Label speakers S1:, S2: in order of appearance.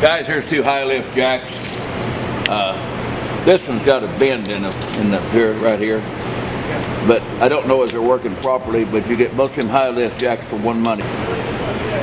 S1: Guys, here's two Hi-Lift jacks. Uh, this one's got a bend in it, in the here, right here. But I don't know if they're working properly, but you get most of them Hi-Lift jacks for one money.